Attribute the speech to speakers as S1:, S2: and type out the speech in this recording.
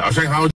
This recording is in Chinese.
S1: 早上好